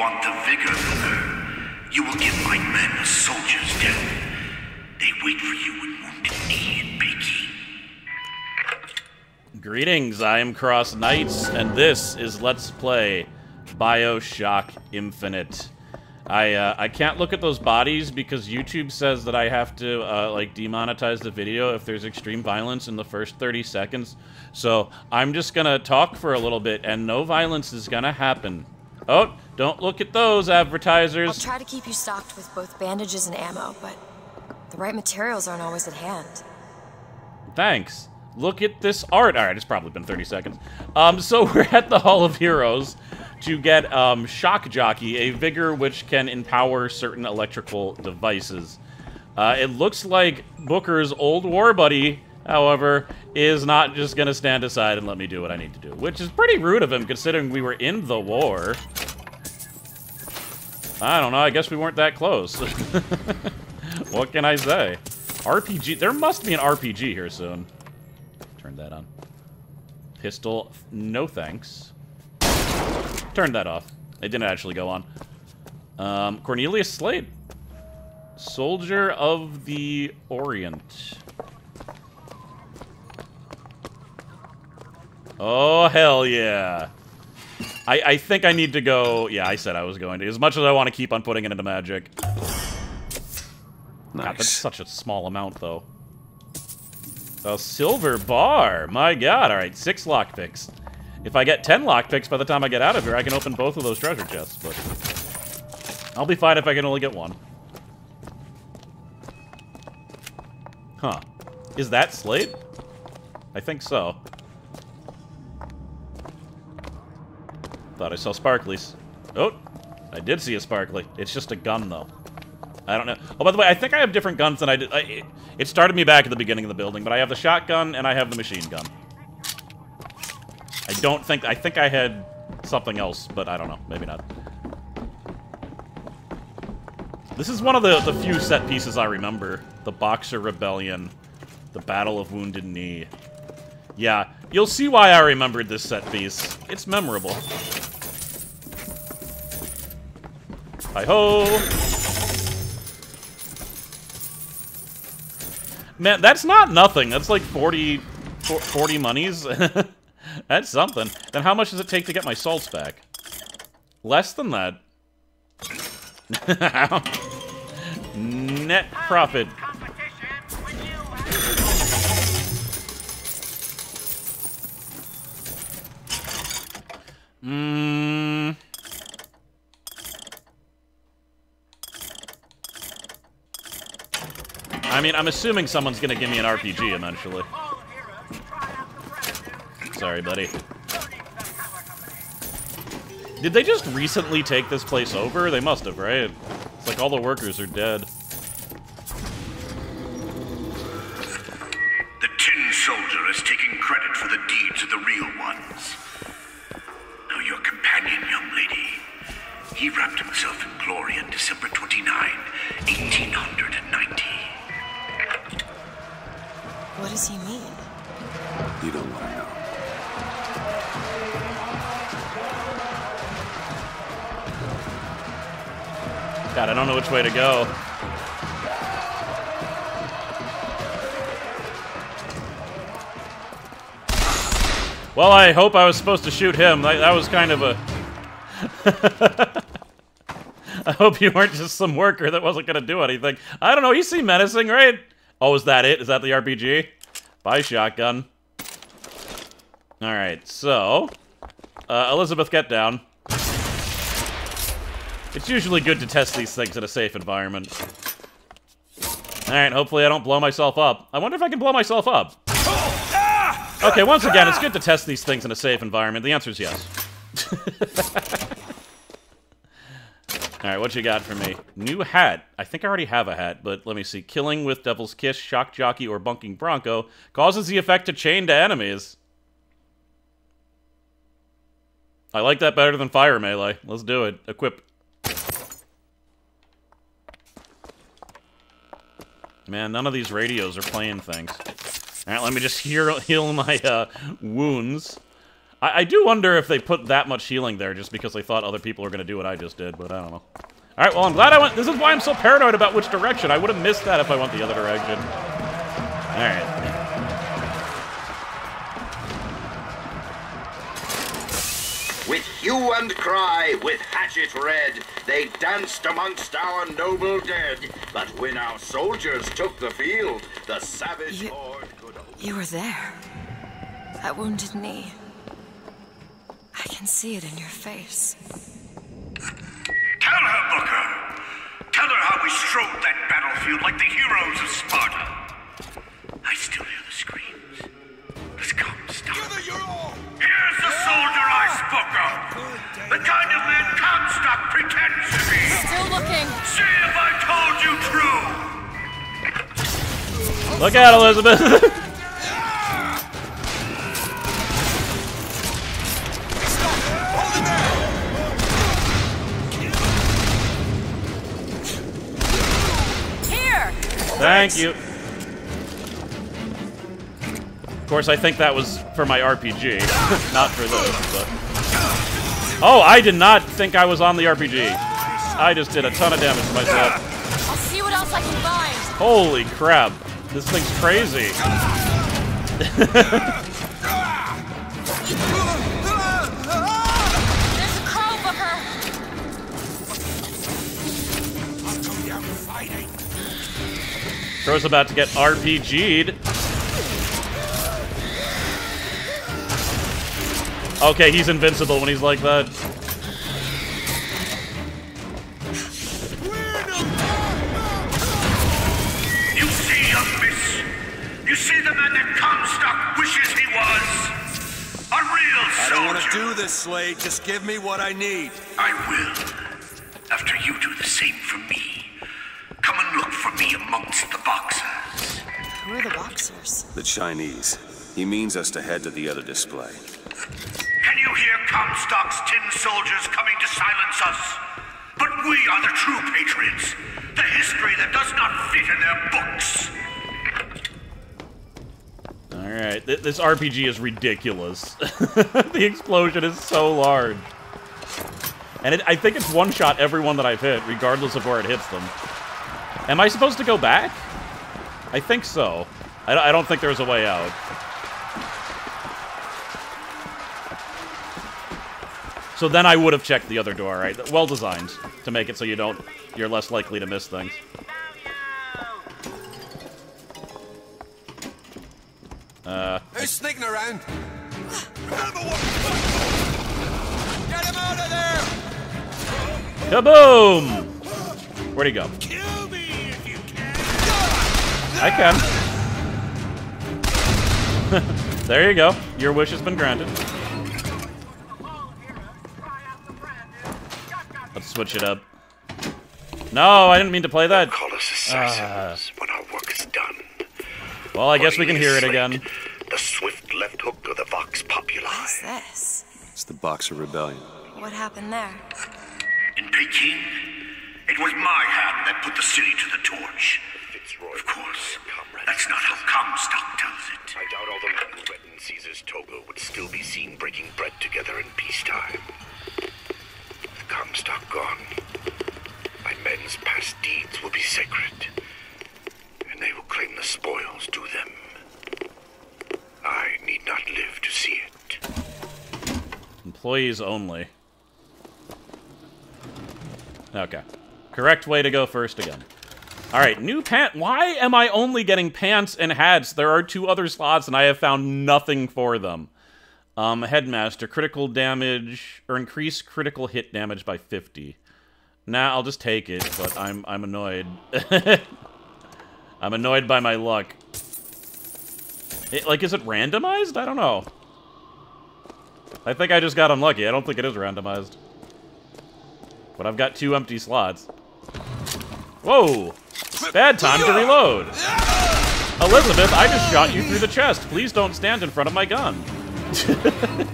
want the vigor, Booker, you will give my men a soldier's death. They wait for you in Wounded Knee. Greetings, I am Cross Knights, and this is Let's Play Bioshock Infinite. I uh, I can't look at those bodies because YouTube says that I have to uh, like demonetize the video if there's extreme violence in the first 30 seconds. So I'm just gonna talk for a little bit, and no violence is gonna happen. Oh, don't look at those advertisers. I'll try to keep you stocked with both bandages and ammo, but the right materials aren't always at hand. Thanks. Look at this art. All right, it's probably been 30 seconds. Um, so we're at the Hall of Heroes to get um, Shock Jockey, a vigor which can empower certain electrical devices. Uh, it looks like Booker's old war buddy, however, is not just going to stand aside and let me do what I need to do, which is pretty rude of him considering we were in the war. I don't know. I guess we weren't that close. what can I say? RPG. There must be an RPG here soon. Turn that on. Pistol. No thanks. Turn that off. It didn't actually go on. Um, Cornelius Slate. Soldier of the Orient. Oh, hell yeah. I, I think I need to go... Yeah, I said I was going to. As much as I want to keep on putting it into magic. God, that's such a small amount, though. A silver bar. My god. All right, six lockpicks. If I get ten lockpicks by the time I get out of here, I can open both of those treasure chests, but... I'll be fine if I can only get one. Huh. Is that Slate? I think so. Thought I saw sparklies. Oh, I did see a sparkly. It's just a gun, though. I don't know. Oh, by the way, I think I have different guns than I did. I, it, it started me back at the beginning of the building, but I have the shotgun and I have the machine gun. I don't think... I think I had something else, but I don't know. Maybe not. This is one of the, the few set pieces I remember. The Boxer Rebellion. The Battle of Wounded Knee. Yeah, you'll see why I remembered this set piece. It's memorable. Hi-ho! Man, that's not nothing. That's like 40, 40 monies. that's something. Then how much does it take to get my salts back? Less than that. Net profit. Mmm. I mean, I'm assuming someone's gonna give me an RPG eventually. Sorry, buddy. Did they just recently take this place over? They must have, right? It's like all the workers are dead. The Tin Soldier has taken credit for the deeds of the real ones. Now, your companion, young lady, he wrapped himself in glory on December 29, 1890. Does he mean? You don't want to know. God, I don't know which way to go. Well, I hope I was supposed to shoot him. That, that was kind of a... I hope you weren't just some worker that wasn't going to do anything. I don't know, he seemed menacing, right? Oh, is that it? Is that the RPG? Bye, shotgun. Alright, so... Uh, Elizabeth, get down. It's usually good to test these things in a safe environment. Alright, hopefully I don't blow myself up. I wonder if I can blow myself up. Okay, once again, it's good to test these things in a safe environment. The answer is yes. Alright, what you got for me? New hat. I think I already have a hat, but let me see. Killing with Devil's Kiss, Shock Jockey, or Bucking Bronco causes the effect to chain to enemies. I like that better than Fire Melee. Let's do it. Equip. Man, none of these radios are playing things. Alright, let me just heal, heal my uh, wounds. I, I do wonder if they put that much healing there just because they thought other people were going to do what I just did, but I don't know. All right, well, I'm glad I went. This is why I'm so paranoid about which direction. I would have missed that if I went the other direction. All right. With hue and cry, with hatchet red, they danced amongst our noble dead. But when our soldiers took the field, the savage You- horde could You were there. That wounded knee. I can see it in your face. Tell her, Booker. Tell her how we strode that battlefield like the heroes of Sparta. I still hear the screams. The Comstock. Here's the soldier I spoke of. The kind of man Comstock pretends to be. Still looking. See if I told you true. Look out, Elizabeth. Thank you. Of course, I think that was for my RPG, not for this. But... Oh, I did not think I was on the RPG. I just did a ton of damage to myself. I'll see what else I can find. Holy crap. This thing's crazy. Crow's about to get RPG'd. Okay, he's invincible when he's like that. You see, young miss? You see the man that Comstock wishes he was? A real I don't want to do this, Slate. Just give me what I need. I will. After you do the same for me. Come and look for me amongst the boxers. Who are the boxers? The Chinese. He means us to head to the other display. Can you hear Comstock's tin soldiers coming to silence us? But we are the true patriots. The history that does not fit in their books. Alright, th this RPG is ridiculous. the explosion is so large. And it, I think it's one-shot everyone that I've hit, regardless of where it hits them. Am I supposed to go back? I think so. I, don't- I don't think there's a way out. So then I would have checked the other door, right? Well designed to make it so you don't, you're less likely to miss things. Uh, Who's sneaking around? Get him out of there! kaboom! Where'd he go? I can. there you go. Your wish has been granted. Let's switch it up. No, I didn't mean to play that. Call us assassins ah. when our work is done. Well, I guess we can hear it again. The swift left hook of the Vox Populi. What's this? It's the Boxer Rebellion. What happened there? In Peking, it was my hand that put the city to the torch. Of course, that's not how Comstock tells it. I doubt all the men who read in Caesar's toga would still be seen breaking bread together in peacetime. With Comstock gone, my men's past deeds will be sacred, and they will claim the spoils to them. I need not live to see it. Employees only. Okay. Correct way to go first again. Alright, new pant. Why am I only getting pants and hats? There are two other slots and I have found nothing for them. Um, Headmaster, critical damage, or increase critical hit damage by 50. Nah, I'll just take it, but I'm, I'm annoyed. I'm annoyed by my luck. It, like, is it randomized? I don't know. I think I just got unlucky. I don't think it is randomized. But I've got two empty slots. Whoa! Bad time to reload! Elizabeth, I just shot you through the chest. Please don't stand in front of my gun.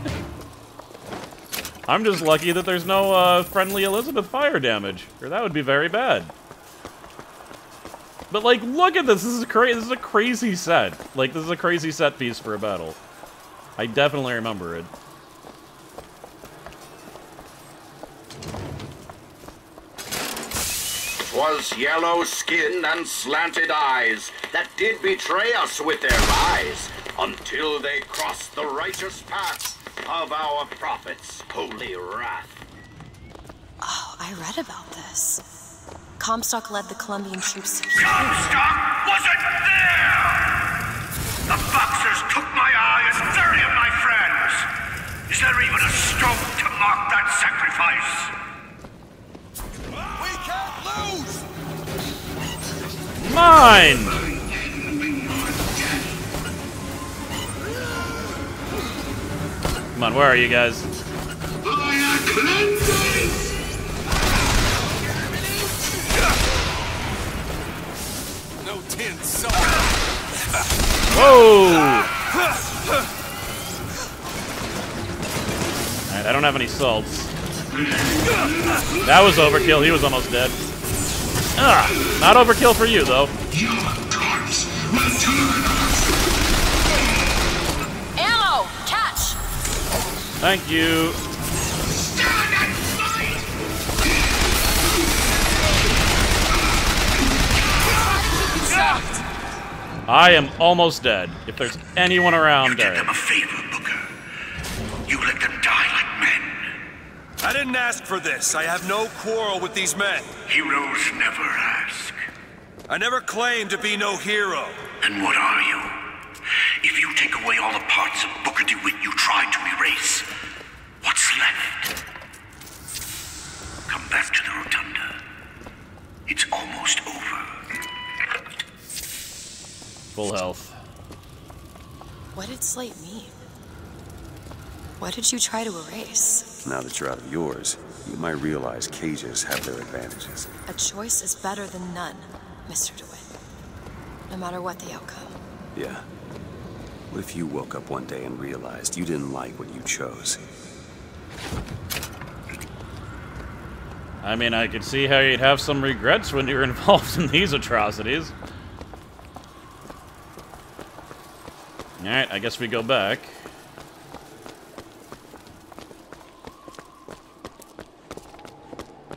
I'm just lucky that there's no uh, friendly Elizabeth fire damage, or that would be very bad. But like, look at this. This is. This is a crazy set. Like, this is a crazy set piece for a battle. I definitely remember it. 'Twas yellow skin and slanted eyes that did betray us with their lies until they crossed the righteous path of our prophet's holy wrath. Oh, I read about this. Comstock led the Columbian troops to Comstock wasn't there! The Boxers took my eye and 30 of my friends! Is there even a stone to mark that sacrifice? Mine! Come on, where are you guys? Whoa! Alright, I don't have any salts. That was overkill. He was almost dead. Ah, not overkill for you, though. Ammo! Catch! Thank you. I am almost dead. If there's anyone around You did there. them a favor, Booker. You let them die like men. I didn't ask for this. I have no quarrel with these men. Heroes never ask. I never claimed to be no hero. Then what are you? If you take away all the parts of Booker DeWitt you tried to erase, what's left? Come back to the Rotunda. It's almost over. Full health. What did Slate mean? What did you try to erase? Now that you're out of yours, you might realize cages have their advantages. A choice is better than none, Mr. DeWitt. No matter what the outcome. Yeah. What if you woke up one day and realized you didn't like what you chose? I mean, I could see how you'd have some regrets when you're involved in these atrocities. Alright, I guess we go back.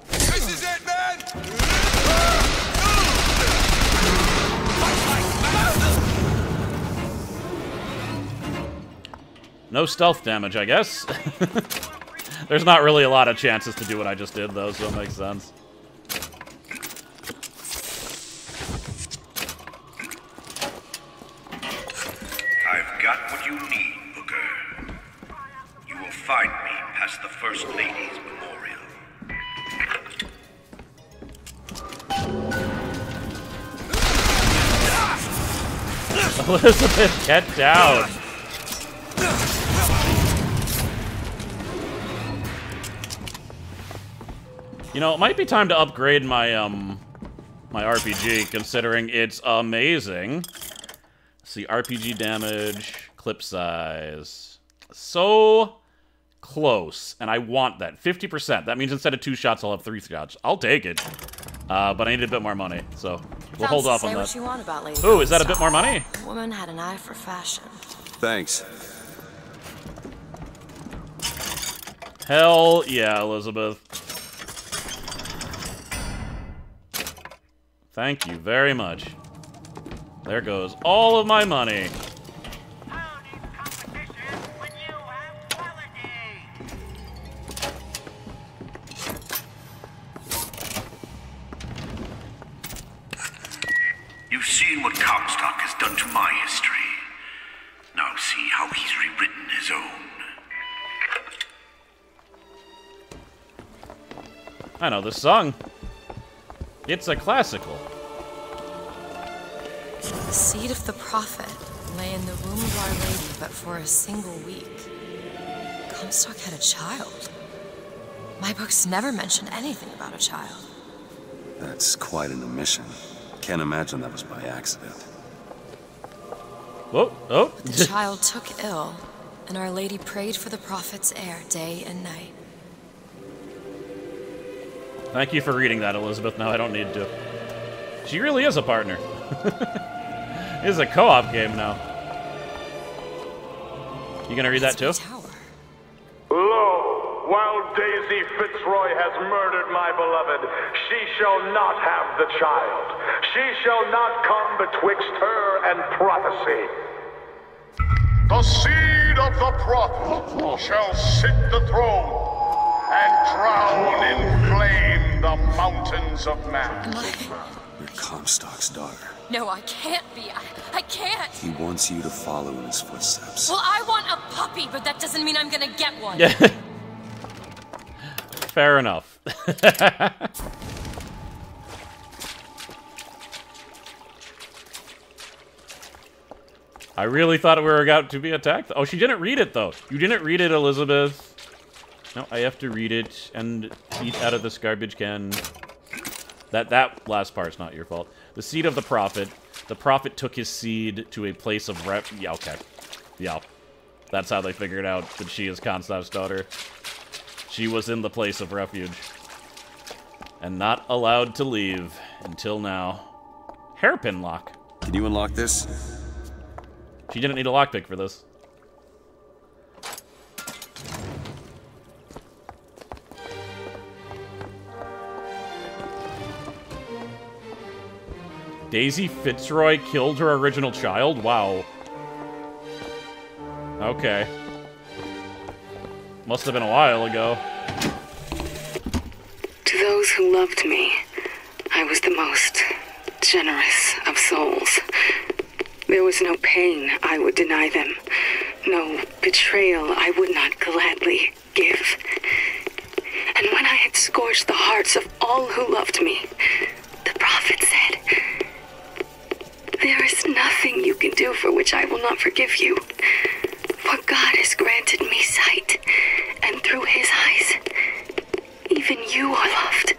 This is it, man! No stealth damage, I guess. There's not really a lot of chances to do what I just did, though, so it makes sense. Elizabeth, get down! You know, it might be time to upgrade my, um, my RPG, considering it's amazing. Let's see, RPG damage, clip size. So close, and I want that. 50%. That means instead of two shots, I'll have three shots. I'll take it. Uh, but I need a bit more money, so we'll hold off say on what that. you want about Lady Ooh, is that a bit more money? The woman had an eye for fashion. Thanks. Hell yeah, Elizabeth. Thank you very much. There goes all of my money. Know this song. It's a classical. The seed of the prophet lay in the womb of Our Lady, but for a single week. Comstock had a child. My books never mention anything about a child. That's quite an omission. Can't imagine that was by accident. Whoa, oh. The child took ill, and Our Lady prayed for the prophet's heir day and night. Thank you for reading that, Elizabeth. Now I don't need to. She really is a partner. it is a co-op game now. You gonna read that too? Tower. Lo, while Daisy Fitzroy has has murdered my beloved, she shall not have the child. She shall not come betwixt her and prophecy. The seed of the prophet shall sit the throne and drown in flame the mountains of man. You're Comstock's daughter. No, I can't be. I, I can't. He wants you to follow in his footsteps. Well, I want a puppy, but that doesn't mean I'm gonna get one. Yeah. Fair enough. I really thought we were about to be attacked. Oh, she didn't read it, though. You didn't read it, Elizabeth. No, I have to read it and eat out of this garbage can. That that last part's not your fault. The seed of the prophet. The prophet took his seed to a place of rep. Yeah, okay. Yeah. That's how they figured out that she is Comstock's daughter. She was in the place of refuge. And not allowed to leave until now. Hairpin lock. Can you unlock this? She didn't need a lockpick for this. Daisy Fitzroy killed her original child? Wow. Okay. Must have been a while ago. To those who loved me, I was the most generous of souls. There was no pain I would deny them, no betrayal I would not gladly give. And when I had scorched the hearts of all who loved me, the prophet said, There is nothing you can do for which I will not forgive you. For God has granted me sight, and through his eyes, even you are loved.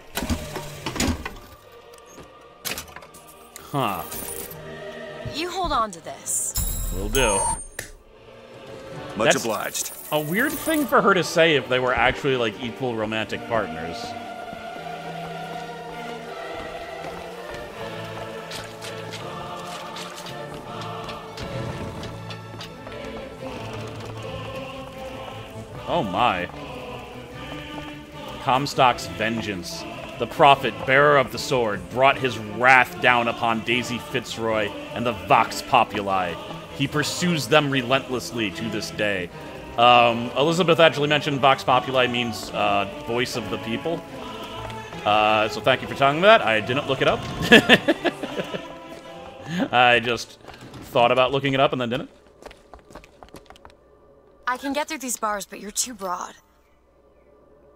Huh. You hold on to this. Will do. Much That's- obliged. A weird thing for her to say if they were actually, like, equal romantic partners. Oh my. Comstock's vengeance. The prophet, bearer of the sword, brought his wrath down upon Daisy Fitzroy and the Vox Populi. He pursues them relentlessly to this day. Um, Elizabeth actually mentioned Vox Populi means uh, voice of the people. Uh, so thank you for telling me that. I didn't look it up. I just thought about looking it up and then didn't. I can get through these bars, but you're too broad.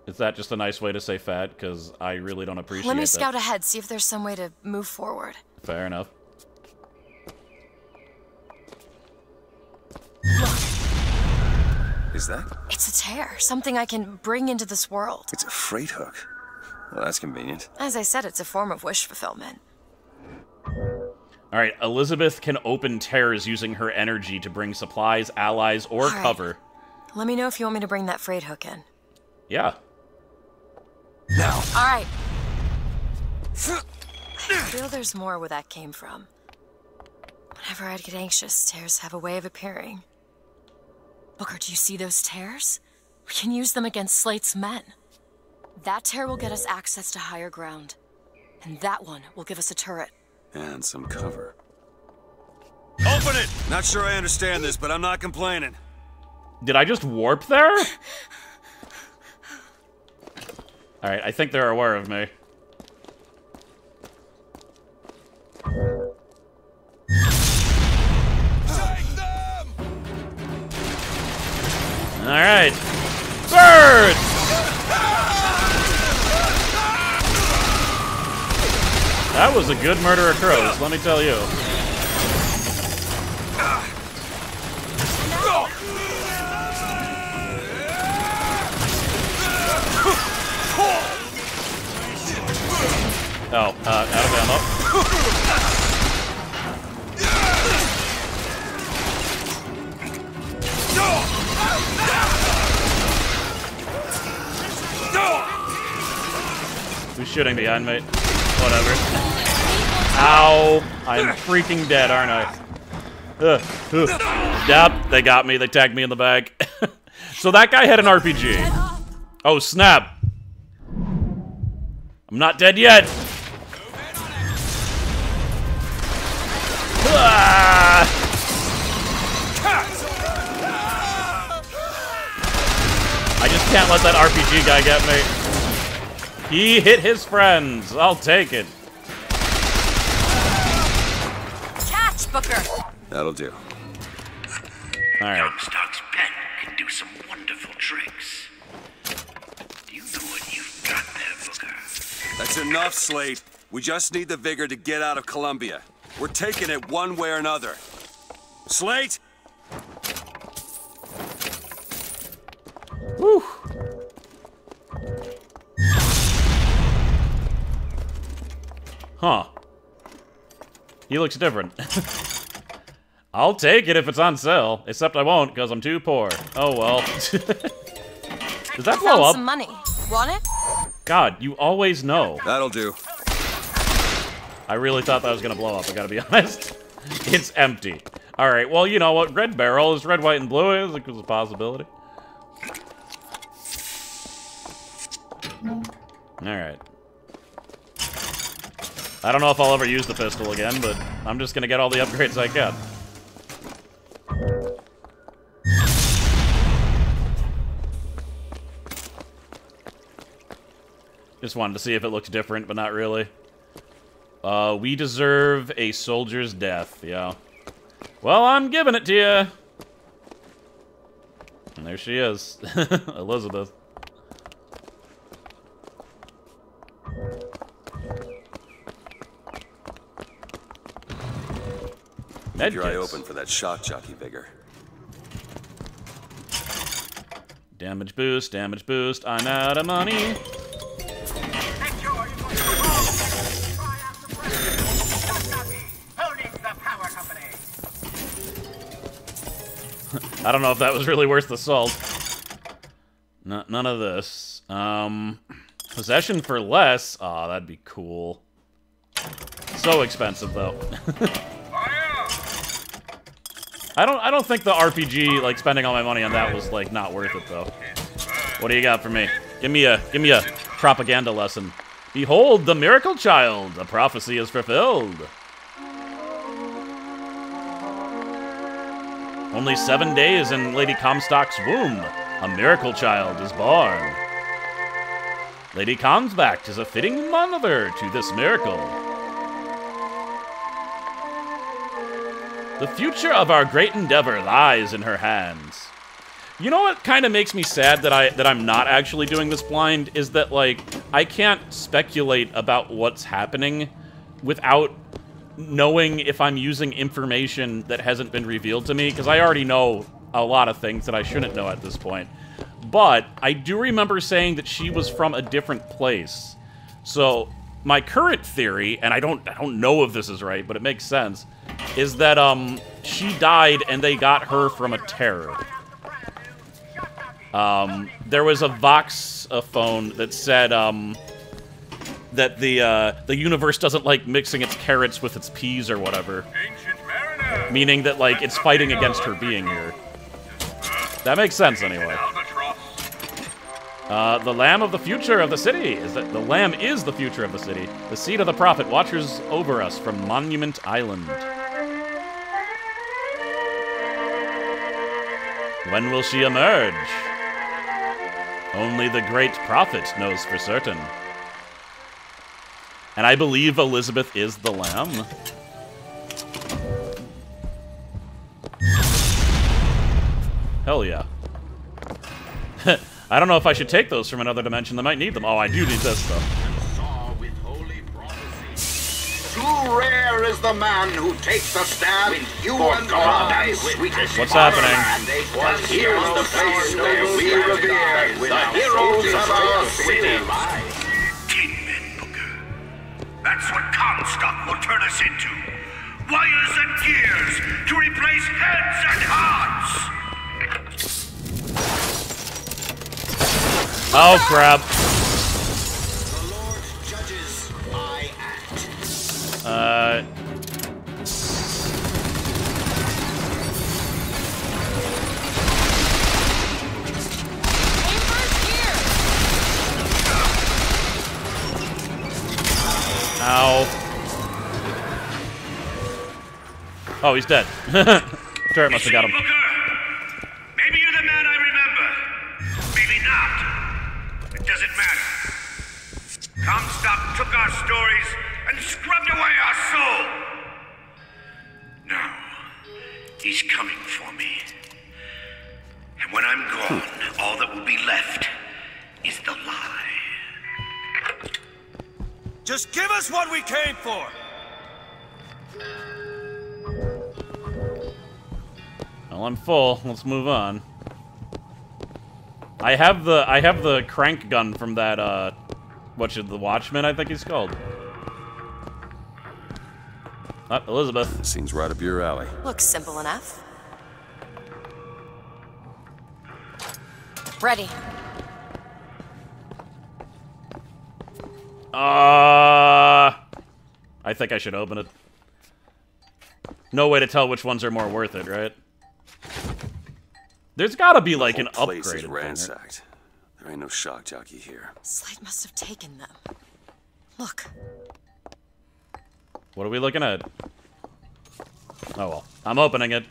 Is that just a nice way to say fat? Because I really don't appreciate Let me that. scout ahead, see if there's some way to move forward. Fair enough. Is that? It's a tear, something I can bring into this world. It's a freight hook. Well, that's convenient. As I said, it's a form of wish fulfillment. All right, Elizabeth can open tears using her energy to bring supplies, allies, or All right. cover. Let me know if you want me to bring that freight hook in. Yeah. Now. All right. I feel there's more where that came from. Whenever I'd get anxious, tears have a way of appearing. Booker, do you see those tears? We can use them against Slate's men. That tear will get us access to higher ground. And that one will give us a turret. And some cover. Open it! Not sure I understand this, but I'm not complaining. Did I just warp there? All right, I think they're aware of me. All right, bird. That was a good murder of crows, let me tell you. Oh, uh, out of ammo. Who's shooting behind me? Whatever. Ow! I'm freaking dead, aren't I? Ugh. Yep, they got me. They tagged me in the back. so that guy had an RPG. Oh, snap. I'm not dead yet. I just can't let that RPG guy get me. He hit his friends. I'll take it. Catch, Booker! That'll do. All right. Comstock's pen can do some wonderful tricks. Do you know what you've got there, Booker? That's enough, Slate. We just need the vigor to get out of Columbia. We're taking it one way or another. Slate! Whew. Huh. He looks different. I'll take it if it's on sale, except I won't because I'm too poor. Oh well. Does that blow Found up? some money. Want it? God, you always know. That'll do. I really thought that was gonna blow up, I gotta be honest. It's empty. Alright, well, you know what? Red barrel is red, white, and blue is like, was a possibility. Alright. I don't know if I'll ever use the pistol again, but I'm just gonna get all the upgrades I can. Just wanted to see if it looked different, but not really. Uh, we deserve a soldier's death, yeah. Well, I'm giving it to you. And there she is, Elizabeth. Keep your eye open for that shock jockey vigor. Damage boost, damage boost. I'm out of money. I don't know if that was really worth the salt. No, none of this. Um, possession for less. Aw, oh, that'd be cool. So expensive though. I don't. I don't think the RPG, like spending all my money on that, was like not worth it though. What do you got for me? Give me a. Give me a propaganda lesson. Behold, the miracle child. The prophecy is fulfilled. Only seven days in Lady Comstock's womb, a miracle child is born. Lady Comstock is a fitting mother to this miracle. The future of our great endeavor lies in her hands. You know what kind of makes me sad that I that I'm not actually doing this blind is that like I can't speculate about what's happening without knowing if I'm using information that hasn't been revealed to me, because I already know a lot of things that I shouldn't know at this point. But I do remember saying that she was from a different place. So my current theory, and I don't I don't know if this is right, but it makes sense, is that um she died and they got her from a terror. Um, there was a Vox phone that said um that the uh, the universe doesn't like mixing its carrots with its peas or whatever. Meaning that like it's fighting against her being here. That makes sense anyway. Uh, the lamb of the future of the city is that the lamb is the future of the city. The seed of the prophet watches over us from Monument Island. When will she emerge? Only the great prophet knows for certain. And I believe Elizabeth is the lamb. Hell yeah. I don't know if I should take those from another dimension. They might need them. Oh, I do need this, though. Too rare is the man who takes a stab in you and What's happening? Here's the place where we revere the heroes of our city. That's what Comstock will turn us into. Wires and gears to replace heads and hearts. Oh, crap. Uh... Oh, he's dead. Turret must have got him. Booker, maybe you're the man I remember. Maybe not. It doesn't matter. Comstock took our stories and scrubbed away our soul. Now, he's coming for me. And when I'm gone, all that will be left is the lie. Just give us what we came for! Well, I'm full. Let's move on. I have the I have the crank gun from that uh what should the Watchman I think he's called. Oh, Elizabeth. Seems right up your alley. Looks simple enough. Ready. Uh I think I should open it. No way to tell which ones are more worth it, right? There's got to be like an Whole place upgrade. is ransacked. There ain't no shock jockey here. Slate must have taken them. Look, What are we looking at? Oh well, I'm opening it.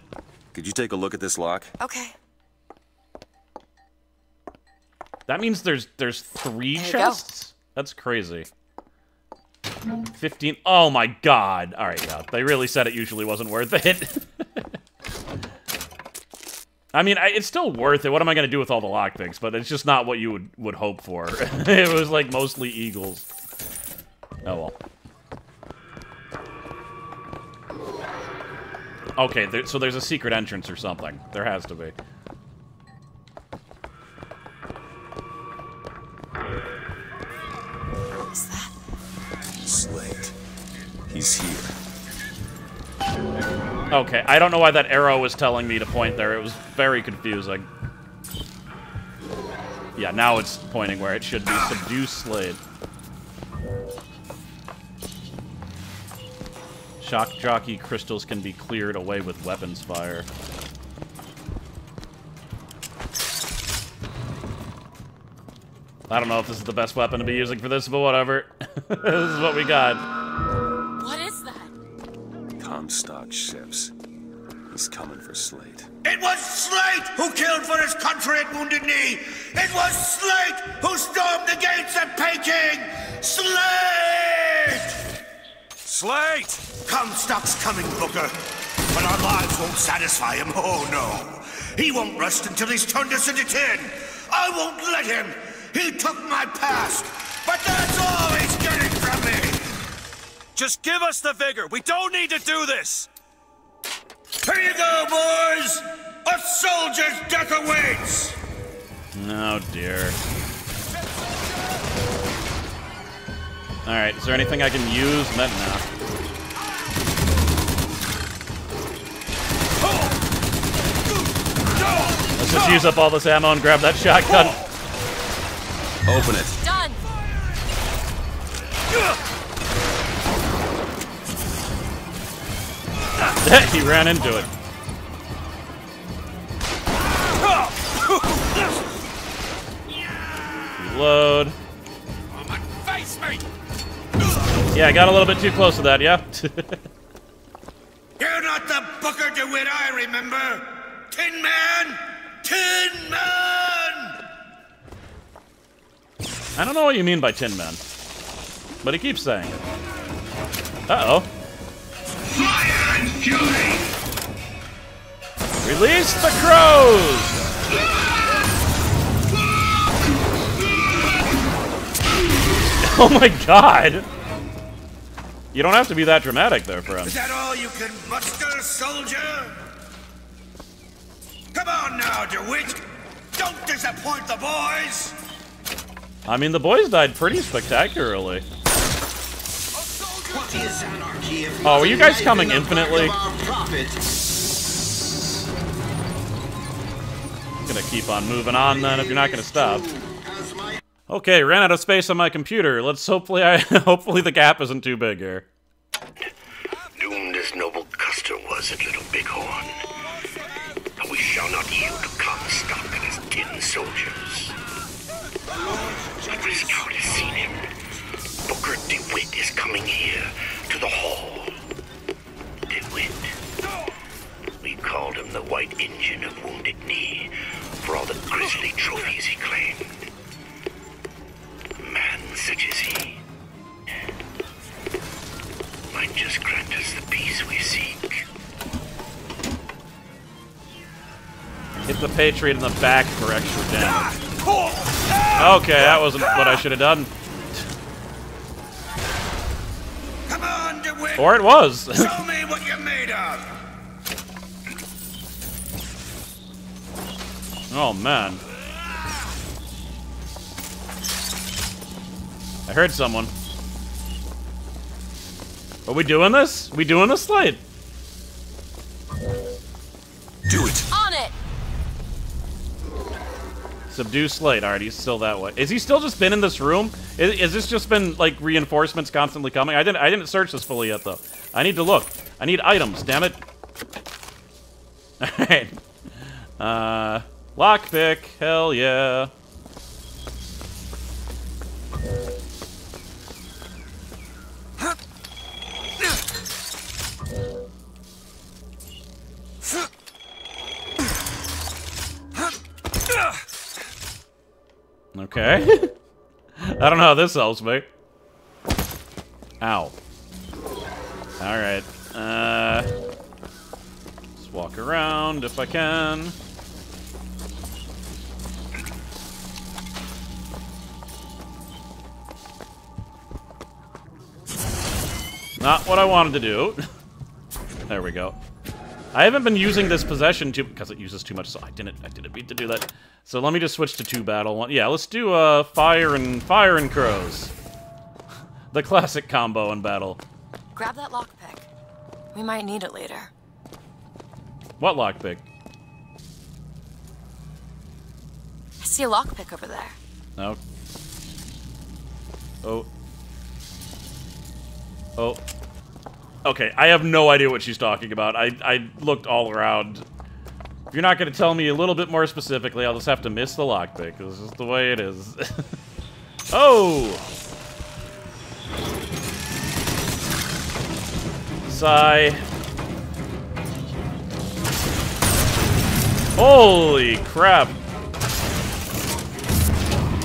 Could you take a look at this lock? okay. That means there's there's three There chests. That's crazy. Fifteen. Oh my god! All right, yeah, they really said it usually wasn't worth it. I mean, I, it's still worth it. What am I gonna do with all the lockpicks? But it's just not what you would would hope for. it was like mostly eagles. Oh well. Okay, there, so there's a secret entrance or something. There has to be. Is that? Slate. He's here. Okay, I don't know why that arrow was telling me to point there. It was very confusing. Yeah, now it's pointing where it should be. Subdue Slate. Shock jockey crystals can be cleared away with weapons fire. I don't know if this is the best weapon to be using for this, but whatever. this is what we got. What is? Comstock ships. He's coming for Slate. It was Slate who killed for his country at Wounded Knee. It was Slate who stormed the gates at Peking. Slate! Slate! Comstock's coming, Booker. But our lives won't satisfy him. Oh, no. He won't rest until he's turned us into tin. I won't let him. He took my past. But that's all he's getting from me. Just give us the vigor. We don't need to do this. Here you go, boys. A soldier's death awaits. Oh dear. Alright, is there anything I can use? That no. Let's just use up all this ammo and grab that shotgun. Open it. Done. he ran into it. Reload. Yeah, I got a little bit too close to that, yeah? You're not the Booker DeWitt I remember. Tin Man! Tin Man! I don't know what you mean by Tin Man. But he keeps saying it. Uh-oh. And fury! Release the crows! Oh my god! You don't have to be that dramatic there, friend. Is that all you can muster, soldier? Come on now, DeWitt! Don't disappoint the boys! I mean, the boys died pretty spectacularly. Oh, are you guys coming infinitely? I'm gonna keep on moving on then if you're not gonna stop. Okay, ran out of space on my computer. Let's hopefully I hopefully the gap isn't too big here. Doomed as noble Custer was at Little Bighorn. But we shall not yield to Comstock and his tin soldiers. Every scout has seen him. Margaret DeWitt is coming here to the hall. DeWitt. We called him the White Injun of Wounded Knee for all the grisly trophies he claimed. Man such as he might just grant us the peace we seek. Hit the Patriot in the back for extra damage. Okay, that wasn't what I should have done. On! Or it was. Show me what you're made of! Oh, man. I heard someone. Are we doing this? we doing this, Slate? Subdue Slate. Alright, he's still that way. Is he still just been in this room? Is, is this just been, like, reinforcements constantly coming? I didn't I didn't search this fully yet, though. I need to look. I need items, damn it. Alright. Uh... Lockpick. Hell yeah. Okay. I don't know how this helps me. Ow. Alright. Uh... Let's walk around if I can. Not what I wanted to do. there we go. I haven't been using this possession too because it uses too much, so I didn't I didn't mean to do that. So let me just switch to two battle. one. Yeah, let's do uh fire and fire and crows. the classic combo in battle. Grab that lockpick. We might need it later. What lockpick? I see a lockpick over there. No. Oh. Oh. Okay, I have no idea what she's talking about. I, I looked all around. If you're not going to tell me a little bit more specifically, I'll just have to miss the lockpick. This is the way it is. oh! Sigh. Holy crap.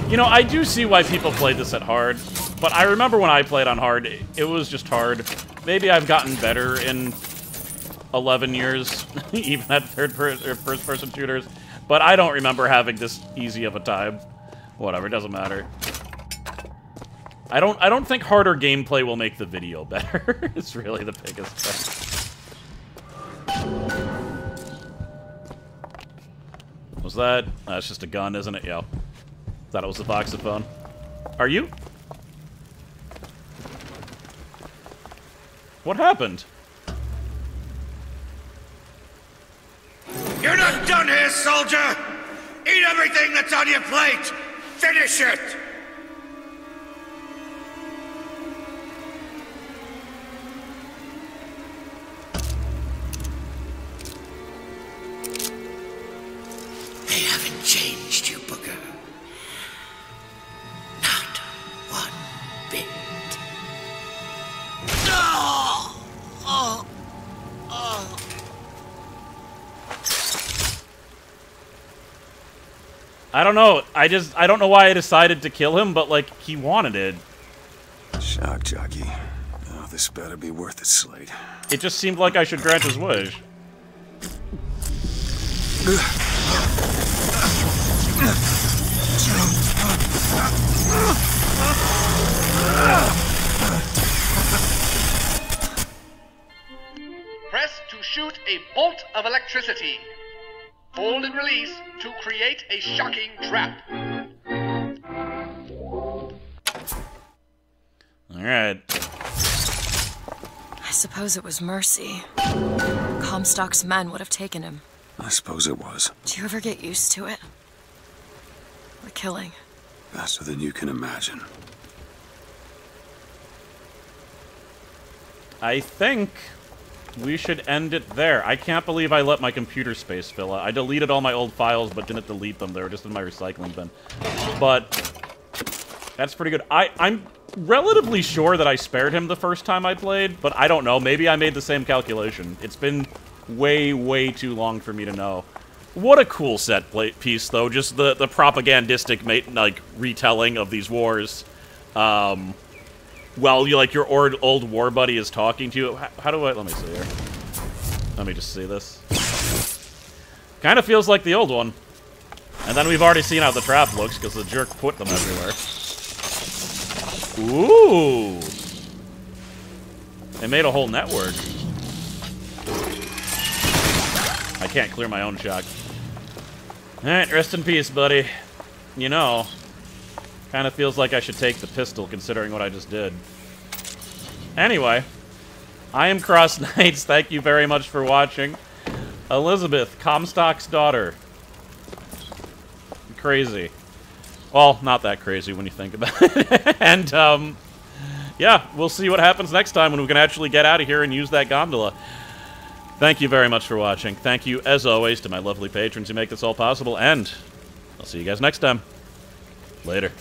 You know, I do see why people played this at hard, but I remember when I played on hard, it was just hard. Maybe I've gotten better in 11 years, even at third per or first person shooters, but I don't remember having this easy of a time. Whatever, it doesn't matter. I don't I don't think harder gameplay will make the video better. it's really the biggest thing. Was that? That's just a gun, isn't it? Yeah. Thought it was a voxophone. Are you? What happened? You're not done here, soldier! Eat everything that's on your plate! Finish it! Don't know. I just I don't know why I decided to kill him, but like he wanted it. Shock jockey. Oh, this better be worth it, Slate. It just seemed like I should grant his wish. Press to shoot a bolt of electricity. Hold and release to create a shocking trap. Alright. I suppose it was mercy. Comstock's men would have taken him. I suppose it was. Do you ever get used to it? The killing. Faster than you can imagine. I think we should end it there. I can't believe I let my computer space fill out. I deleted all my old files, but didn't delete them. They were just in my recycling bin. But that's pretty good. I, I'm relatively sure that I spared him the first time I played, but I don't know. Maybe I made the same calculation. It's been way, way too long for me to know. What a cool set piece, though. Just the, the propagandistic, like, retelling of these wars. Um, while you like your old, old war buddy is talking to you. How, how do I... Let me see here. Let me just see this. Kind of feels like the old one. And then we've already seen how the trap looks, because the jerk put them everywhere. Ooh! They made a whole network. I can't clear my own shock. Alright, rest in peace, buddy. You know, kind of feels like I should take the pistol, considering what I just did. Anyway, I am Cross Knights. Thank you very much for watching. Elizabeth, Comstock's daughter. Crazy. Well, not that crazy when you think about it. and, um, yeah, we'll see what happens next time when we can actually get out of here and use that gondola. Thank you very much for watching. Thank you, as always, to my lovely patrons who make this all possible, and I'll see you guys next time. Later.